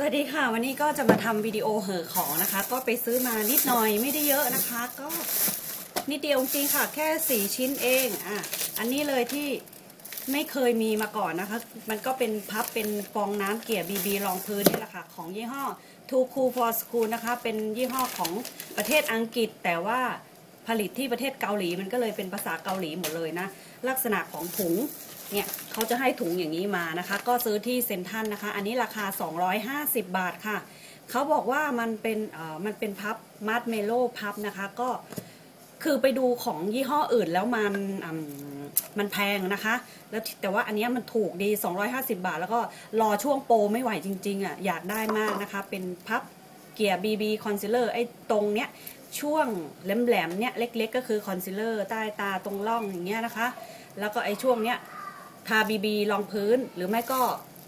สวัสดีค่ะ วันนี้ก็จะมาทำวิดีโอเห่อของนะคะ ก็ไปซื้อมานิดหน่อยไม่ได้เยอะนะคะ ก็นิดเดียวจริงค่ะ แค่สี่ชิ้นเองอะอันนี้เลยที่ไม่เคยมีมาก่อนนะคะ มันก็เป็นพับเป็นฟองน้ำเกี่ยบีบีรองพื้นนี่แหละค่ะ ของยี่ห้อ Too Cool for School นะคะ เป็นยี่ห้อของประเทศอังกฤษ แต่ว่าผลิตที่ประเทศเกาหลีมันก็เลยเป็นภาษาเกาหลีหมดเลยนะ ลักษณะของถุง เนี่ยเขาจะให้ถุงอย่างนี้มานะคะ ก็ซื้อที่เซ็นทรัลนะคะ อันนี้ราคา 250 บาทค่ะเขาบอกว่ามันเป็นเอ่อมันเป็น puff marshmallow puff นะคะ ก็คือไปดูของยี่ห้ออื่นแล้วมันมันแพงนะคะ แล้วแต่ว่าอันนี้มันถูกดี 250 บาท แล้วก็รอช่วงโปรไม่ไหวจริงๆอะอยากได้มากนะคะ เป็นพับเกียร์ BB Concealer ไอ้ตรงเนี้ยช่วงแหลมๆเนี้ยเล็กๆ ก็คือคอนซีลเลอร์ใต้ตาตรงร่องอย่างเงี้ยนะคะ แล้วก็ไอ้ช่วงเนี้ย ทา BB รองพื้นหรือไม่ก็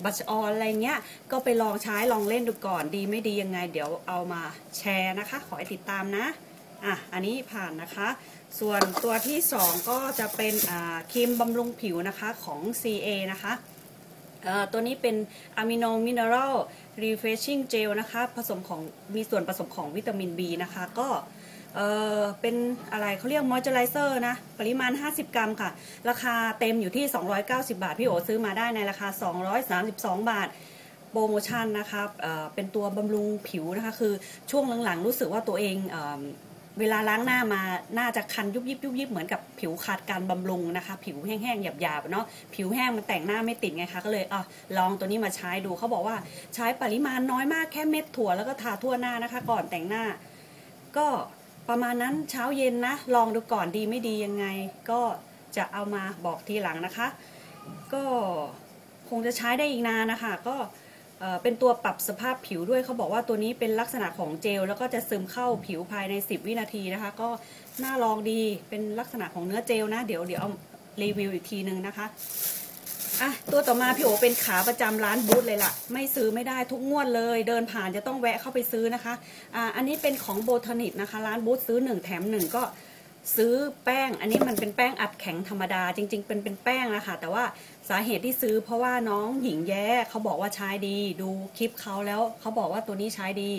brush on อะไรเงี้ย ก็ไปลองใช้ลองเล่นดูก่อนดีไม่ดียังไง เดี๋ยวเอามาแชร์นะคะ ขอให้ติดตามนะอะอันนี้ผ่านนะคะ ส่วนตัวที่ 2 ก็จะเป็นอ่าครีมบำรุงผิวนะคะของ CA นะคะตัวนี้เป็น amino mineral refreshing gel นะคะ ผสมของมีส่วนผสมของวิตามิน B นะคะ ก็ เออเป็นอะไรเขาเรียกมอยเจอไรเซอร์นะ ปริมาณ 50 กรัมค่ะ ราคาเต็มอยู่ที่ 290 บาท พี่โอซื้อมาได้ในราคา 232 บาทโปรโมชั่นนะคะเออเป็นตัวบำรุงผิวนะคะ คือช่วงหลังๆ รู้สึกว่าตัวเองเออเวลาล้างหน้ามา น่าจะคันยุบยิบยุบยิบเหมือนกับผิวขาดการบำรุงนะคะ ผิวแห้งๆ หยาบๆ เนาะ ผิวแห้งมันแต่งหน้าไม่ติดไงคะ ก็เลยอะลองตัวนี้มาใช้ดู เขาบอกว่าใช้ปริมาณน้อยมากแค่เม็ดถั่วแล้วก็ทาทั่วหน้านะคะ ก่อนแต่งหน้า ก็ ประมาณนั้นเช้าเย็นนะ ลองดูก่อนดีไม่ดียังไง ก็จะเอามาบอกทีหลังนะคะ ก็คงจะใช้ได้อีกนานนะคะ ก็เป็นตัวปรับสภาพผิวด้วยเขาบอกว่าตัวนี้เป็นลักษณะของเจล แล้วก็จะซึมเข้าผิวภายใน 10 วินาทีนะคะ ก็น่าลองดีเป็นลักษณะของเนื้อเจลนะ เดี๋ยวเดี๋ยวเอารีวิวอีกทีนึงนะคะ อะตัวต่อมาพี่โอเป็นขาประจำร้านบูธเลยล่ะ ไม่ซื้อไม่ได้ทุกงวดเลย เดินผ่านจะต้องแวะเข้าไปซื้อนะคะอ่าอันนี้เป็นของโบทานิกนะคะ ร้านบูธซื้อ 1 แถม 1 ก็ซื้อแป้ง อันนี้มันเป็นแป้งอัดแข็งธรรมดา จริง ๆ เป็นเป็นแป้งนะคะแต่ว่าสาเหตุที่ซื้อเพราะว่าน้องหญิงแย้เขาบอกว่าใช้ดี ดูคลิปเขาแล้วเขาบอกว่าตัวนี้ใช้ดี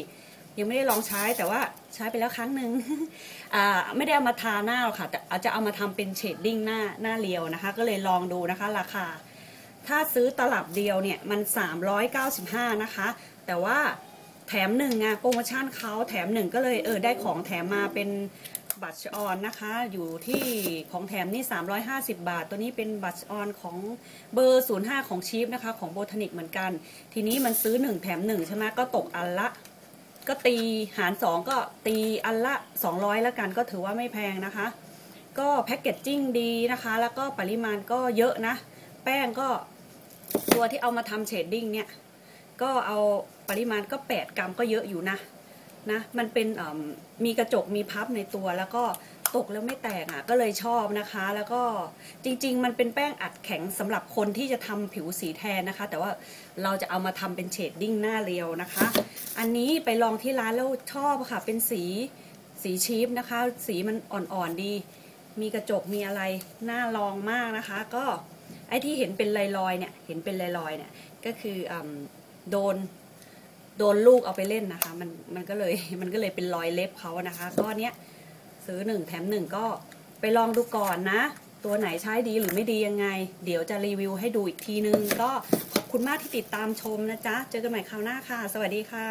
ยังไม่ได้ลองใช้แต่ว่าใช้ไปแล้วครั้งหนึ่งอ่าไม่ได้เอามาทาหน้าหรอกค่ะแต่อาจจะเอามาทำเป็นเชดดิ้งหน้าหน้าเรียวนะคะ ก็เลยลองดูนะคะ ราคา ถ้าซื้อตลับเดียวเนี่ยมัน 395 นะคะ แต่ว่าแถมหนึ่งไงโปรโมชั่นเขาแถมหนึ่งก็เลยเออได้ของแถมมาเป็นบัตรออนนะคะ อยู่ที่ของแถมนี่ 350 บาท ตัวนี้เป็นบัตรออนของเบอร์ 05 ของชีฟนะคะ ของโบทานิกเหมือนกัน ทีนี้มันซื้อ 1 แถม 1 ใช่ไหมก็ตกอันละ ก็ตีหาร 2 ก็ตีอันละ 200 แล้วกันก็ถือว่าไม่แพงนะคะ ก็แพ็กเกจจิ้งดีนะคะ แล้วก็ปริมาณก็เยอะนะ แป้งก็ตัวที่เอามาทำ shading เนี่ย ก็เอาปริมาณก็ 8 กรัมก็เยอะอยู่นะนะ มันเป็นมมีกระจกมี puff ในตัวแล้วก็ตกแล้วไม่แตกอะก็เลยชอบนะคะ แล้วก็จริง ๆ มันเป็นแป้งอัดแข็งสำหรับคนที่จะทำผิวสีแทนนะคะ แต่ว่าเราจะเอามาทำเป็น shading หน้าเรียวนะคะ อันนี้ไปลองที่ร้านแล้วชอบค่ะ เป็นสีสีชีฟนะคะ สีมันอ่อนๆดี มีกระจกมีอะไรน่าลองมากนะคะ ก็ ไอ้ที่เห็นเป็นลอยๆเนี่ยเห็นเป็นลอยๆเนี่ยก็คืออโดนโดนลูกเอาไปเล่นนะคะ มันมันก็เลยมันก็เลยเป็นรอยเล็บเขานะคะก็เนี้ยซื้อหนึ่งแถมหนึ่งก็ไปลองดูก่อนนะ ตัวไหนใช้ดีหรือไม่ดียังไง เดี๋ยวจะรีวิวให้ดูอีกทีนึง ก็ขอบคุณมากที่ติดตามชมนะจ๊ะ เจอกันใหม่คราวหน้าค่ะ สวัสดีค่ะ